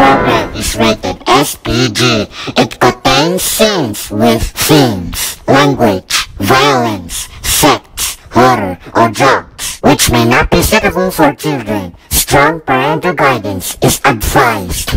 program is rated SPG. It contains scenes with themes, language, violence, sex, horror, or drugs, which may not be suitable for children. Strong parental guidance is advised.